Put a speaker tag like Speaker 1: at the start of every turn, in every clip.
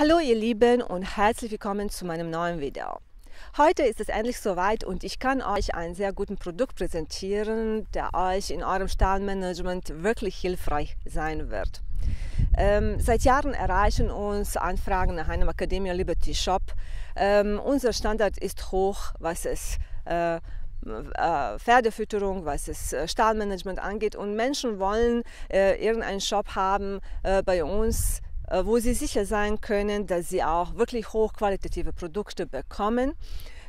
Speaker 1: Hallo ihr Lieben und herzlich willkommen zu meinem neuen Video. Heute ist es endlich soweit und ich kann euch ein sehr gutes Produkt präsentieren, der euch in eurem Stahlmanagement wirklich hilfreich sein wird. Ähm, seit Jahren erreichen uns Anfragen nach einem Academia Liberty Shop. Ähm, unser Standard ist hoch, was es äh, äh, Pferdefütterung, was es äh, Stahlmanagement angeht. Und Menschen wollen äh, irgendeinen Shop haben äh, bei uns, wo sie sicher sein können, dass sie auch wirklich hochqualitative Produkte bekommen.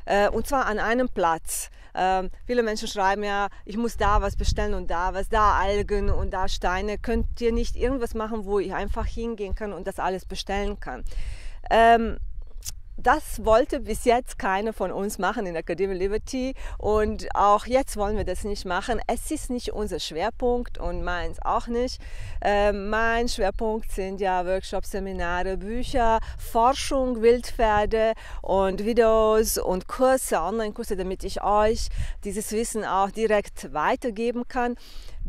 Speaker 1: Äh, und zwar an einem Platz. Ähm, viele Menschen schreiben ja, ich muss da was bestellen und da was, da Algen und da Steine. Könnt ihr nicht irgendwas machen, wo ich einfach hingehen kann und das alles bestellen kann? Ähm, das wollte bis jetzt keiner von uns machen in Academy Liberty und auch jetzt wollen wir das nicht machen. Es ist nicht unser Schwerpunkt und meins auch nicht. Äh, mein Schwerpunkt sind ja Workshops, Seminare, Bücher, Forschung, Wildpferde und Videos und Kurse, Online-Kurse, damit ich euch dieses Wissen auch direkt weitergeben kann.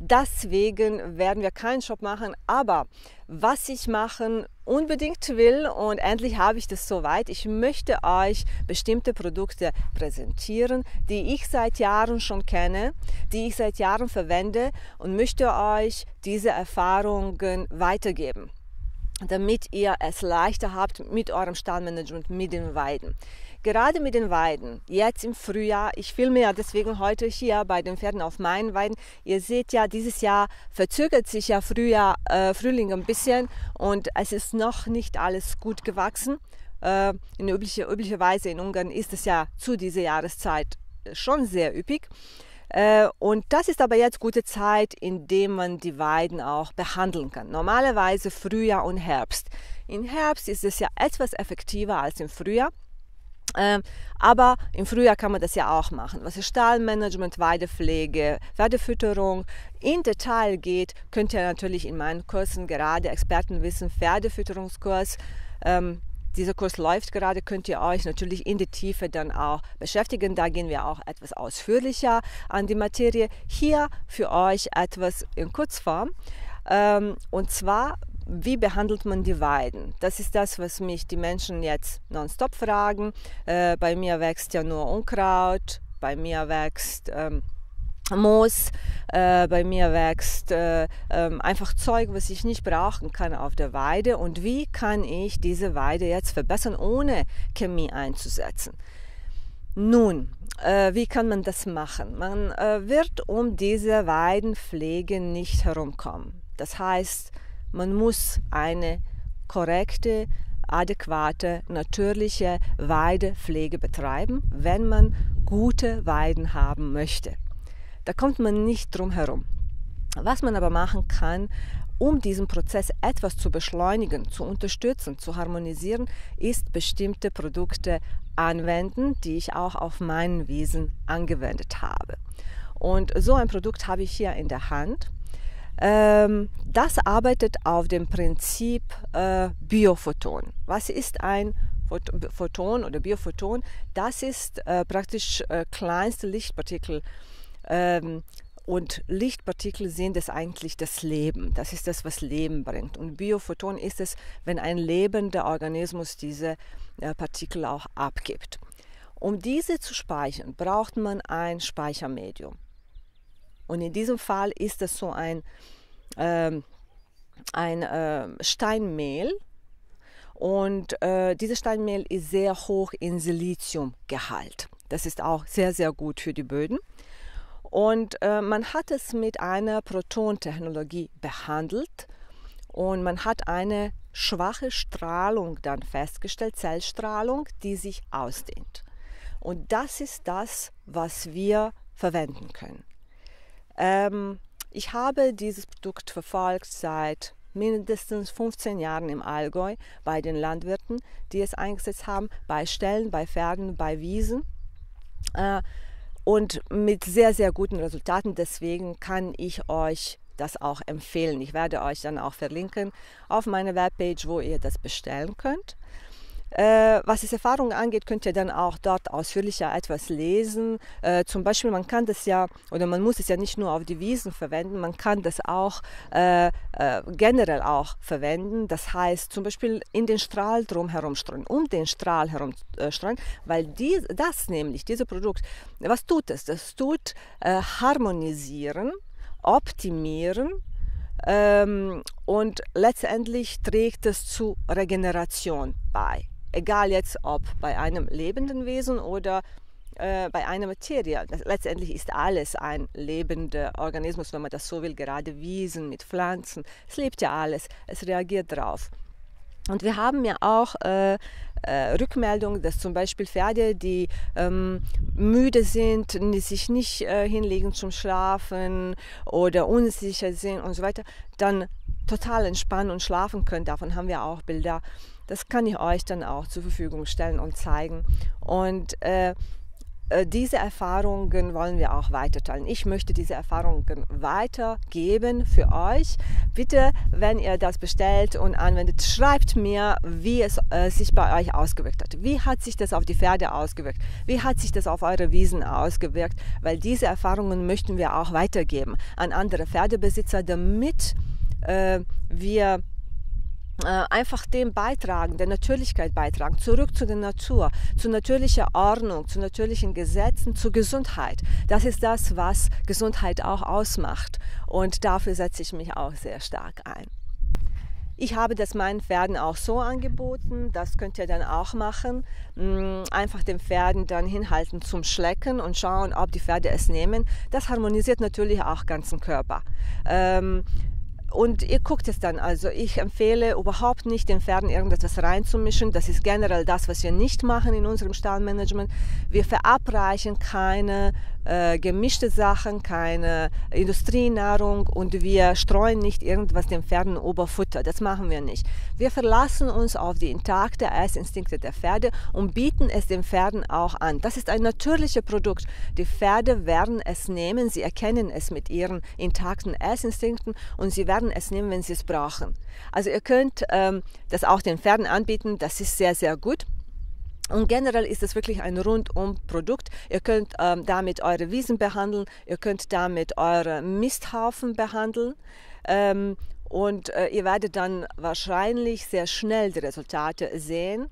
Speaker 1: Deswegen werden wir keinen Shop machen, aber was ich machen unbedingt will und endlich habe ich das soweit. Ich möchte euch bestimmte Produkte präsentieren, die ich seit Jahren schon kenne, die ich seit Jahren verwende und möchte euch diese Erfahrungen weitergeben damit ihr es leichter habt mit eurem Stallmanagement, mit den Weiden. Gerade mit den Weiden, jetzt im Frühjahr, ich filme ja deswegen heute hier bei den Pferden auf meinen Weiden. Ihr seht ja, dieses Jahr verzögert sich ja Frühjahr, äh, Frühling ein bisschen und es ist noch nicht alles gut gewachsen. Äh, in üblicher, üblicherweise in Ungarn ist es ja zu dieser Jahreszeit schon sehr üppig. Äh, und das ist aber jetzt gute Zeit, in dem man die Weiden auch behandeln kann. Normalerweise Frühjahr und Herbst. Im Herbst ist es ja etwas effektiver als im Frühjahr. Ähm, aber im Frühjahr kann man das ja auch machen. Was Stallmanagement, Weidepflege, Pferdefütterung in Detail geht, könnt ihr natürlich in meinen Kursen, gerade Expertenwissen, Pferdefütterungskurs, ähm, dieser Kurs läuft gerade, könnt ihr euch natürlich in die Tiefe dann auch beschäftigen. Da gehen wir auch etwas ausführlicher an die Materie. Hier für euch etwas in Kurzform. Ähm, und zwar, wie behandelt man die Weiden? Das ist das, was mich die Menschen jetzt nonstop fragen. Äh, bei mir wächst ja nur Unkraut, bei mir wächst... Ähm, Moos, äh, bei mir wächst äh, äh, einfach Zeug, was ich nicht brauchen kann auf der Weide. Und wie kann ich diese Weide jetzt verbessern, ohne Chemie einzusetzen? Nun, äh, wie kann man das machen? Man äh, wird um diese Weidenpflege nicht herumkommen. Das heißt, man muss eine korrekte, adäquate, natürliche Weidepflege betreiben, wenn man gute Weiden haben möchte. Da kommt man nicht drum herum. Was man aber machen kann, um diesen Prozess etwas zu beschleunigen, zu unterstützen, zu harmonisieren, ist bestimmte Produkte anwenden, die ich auch auf meinen Wiesen angewendet habe. Und so ein Produkt habe ich hier in der Hand. Ähm, das arbeitet auf dem Prinzip äh, Biophoton. Was ist ein Photon oder Biophoton? Das ist äh, praktisch äh, kleinste Lichtpartikel ähm, und Lichtpartikel sind es eigentlich das Leben. Das ist das, was Leben bringt. Und Biophoton ist es, wenn ein lebender Organismus diese äh, Partikel auch abgibt. Um diese zu speichern, braucht man ein Speichermedium. Und in diesem Fall ist es so ein, ähm, ein äh, Steinmehl. Und äh, dieses Steinmehl ist sehr hoch in Siliziumgehalt. Das ist auch sehr, sehr gut für die Böden. Und äh, man hat es mit einer Protontechnologie behandelt und man hat eine schwache Strahlung dann festgestellt, Zellstrahlung, die sich ausdehnt. Und das ist das, was wir verwenden können. Ähm, ich habe dieses Produkt verfolgt seit mindestens 15 Jahren im Allgäu bei den Landwirten, die es eingesetzt haben, bei Ställen, bei Pferden, bei Wiesen. Äh, und mit sehr, sehr guten Resultaten. Deswegen kann ich euch das auch empfehlen. Ich werde euch dann auch verlinken auf meine Webpage, wo ihr das bestellen könnt. Äh, was es Erfahrungen angeht, könnt ihr dann auch dort ausführlicher etwas lesen. Äh, zum Beispiel, man kann das ja, oder man muss es ja nicht nur auf die Wiesen verwenden, man kann das auch äh, äh generell auch verwenden. Das heißt, zum Beispiel in den Strahl drumherum streuen, um den Strahl herum äh, streuen, weil die, das nämlich, dieses Produkt, was tut es? Das tut äh, harmonisieren, optimieren ähm, und letztendlich trägt es zu Regeneration bei egal jetzt ob bei einem lebenden Wesen oder äh, bei einer Materie. Letztendlich ist alles ein lebender Organismus, wenn man das so will, gerade Wiesen mit Pflanzen. Es lebt ja alles, es reagiert drauf. Und wir haben ja auch äh, äh, Rückmeldung, dass zum Beispiel Pferde, die ähm, müde sind, die sich nicht äh, hinlegen zum Schlafen oder unsicher sind und so weiter, dann total entspannen und schlafen können. Davon haben wir auch Bilder. Das kann ich euch dann auch zur Verfügung stellen und zeigen. Und äh, äh, diese Erfahrungen wollen wir auch weiterteilen. Ich möchte diese Erfahrungen weitergeben für euch. Bitte, wenn ihr das bestellt und anwendet, schreibt mir, wie es äh, sich bei euch ausgewirkt hat. Wie hat sich das auf die Pferde ausgewirkt? Wie hat sich das auf eure Wiesen ausgewirkt? Weil diese Erfahrungen möchten wir auch weitergeben an andere Pferdebesitzer, damit äh, wir einfach dem beitragen, der Natürlichkeit beitragen, zurück zu der Natur, zu natürlicher Ordnung, zu natürlichen Gesetzen, zur Gesundheit. Das ist das, was Gesundheit auch ausmacht. Und dafür setze ich mich auch sehr stark ein. Ich habe das meinen Pferden auch so angeboten, das könnt ihr dann auch machen. Mm, einfach den Pferden dann hinhalten zum Schlecken und schauen, ob die Pferde es nehmen. Das harmonisiert natürlich auch ganzen Körper. Ähm, und ihr guckt es dann. Also ich empfehle überhaupt nicht, den Pferden irgendetwas reinzumischen. Das ist generell das, was wir nicht machen in unserem Stallmanagement. Wir verabreichen keine äh, gemischte Sachen, keine Industrienahrung und wir streuen nicht irgendwas den Pferden Oberfutter. Das machen wir nicht. Wir verlassen uns auf die intakte Essinstinkte der Pferde und bieten es den Pferden auch an. Das ist ein natürliches Produkt. Die Pferde werden es nehmen, sie erkennen es mit ihren intakten Essinstinkten und sie werden es nehmen, wenn sie es brauchen. Also ihr könnt ähm, das auch den Pferden anbieten, das ist sehr, sehr gut. Und generell ist es wirklich ein Rundum-Produkt. Ihr könnt ähm, damit eure Wiesen behandeln, ihr könnt damit eure Misthaufen behandeln. Ähm, und äh, ihr werdet dann wahrscheinlich sehr schnell die Resultate sehen.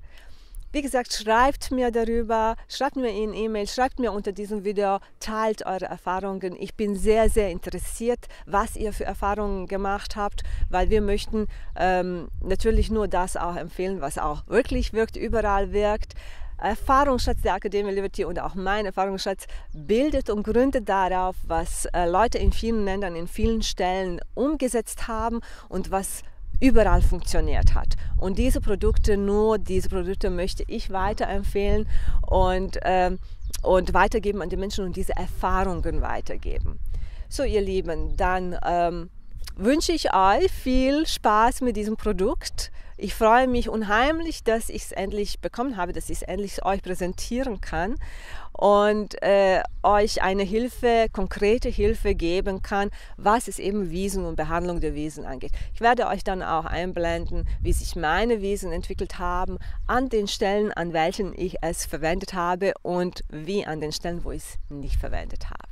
Speaker 1: Wie gesagt, schreibt mir darüber, schreibt mir in E-Mail, schreibt mir unter diesem Video, teilt eure Erfahrungen. Ich bin sehr, sehr interessiert, was ihr für Erfahrungen gemacht habt, weil wir möchten ähm, natürlich nur das auch empfehlen, was auch wirklich wirkt, überall wirkt. Erfahrungsschatz der Akademie Liberty und auch mein Erfahrungsschatz bildet und gründet darauf, was äh, Leute in vielen Ländern, in vielen Stellen umgesetzt haben und was überall funktioniert hat. Und diese Produkte, nur diese Produkte möchte ich weiterempfehlen und, ähm, und weitergeben an die Menschen und diese Erfahrungen weitergeben. So, ihr Lieben, dann ähm, wünsche ich euch viel Spaß mit diesem Produkt. Ich freue mich unheimlich, dass ich es endlich bekommen habe, dass ich es endlich euch präsentieren kann und äh, euch eine Hilfe, konkrete Hilfe geben kann, was es eben Wiesen und Behandlung der Wiesen angeht. Ich werde euch dann auch einblenden, wie sich meine Wiesen entwickelt haben, an den Stellen, an welchen ich es verwendet habe und wie an den Stellen, wo ich es nicht verwendet habe.